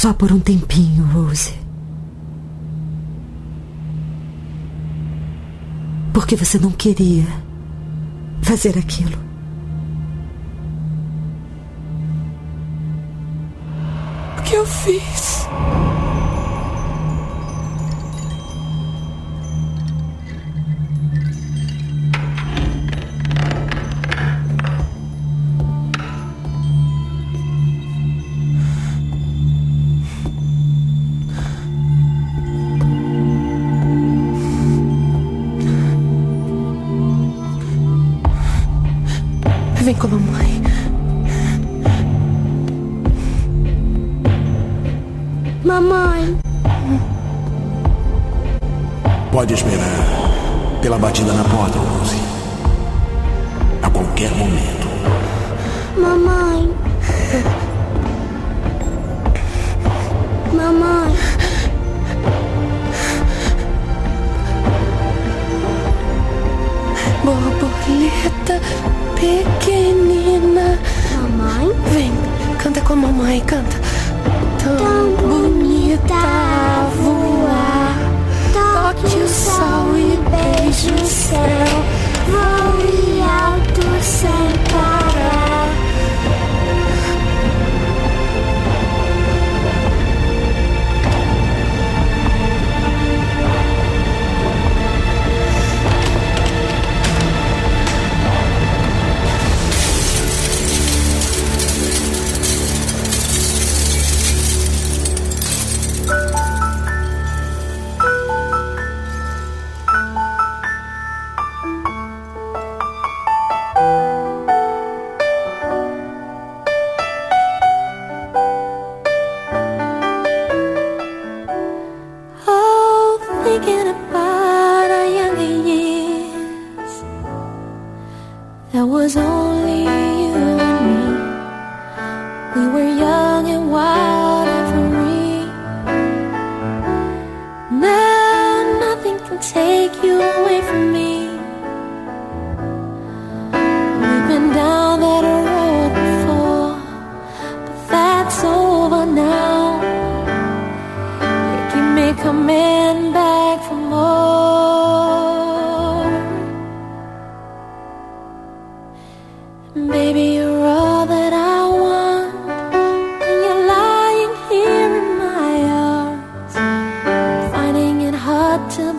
Só por um tempinho, Rose. Porque você não queria fazer aquilo. O que eu fiz? Vem com a mamãe. Mamãe. Pode esperar pela batida na porta, Rose. A qualquer momento. Mamãe. Mamãe. to sound. That was only you.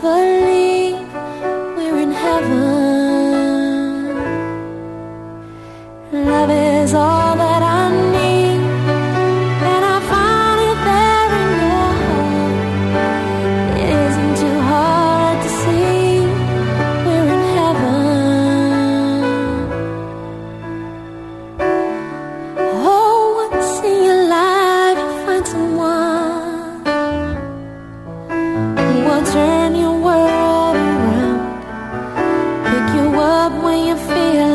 believe we're in heaven. up when you feel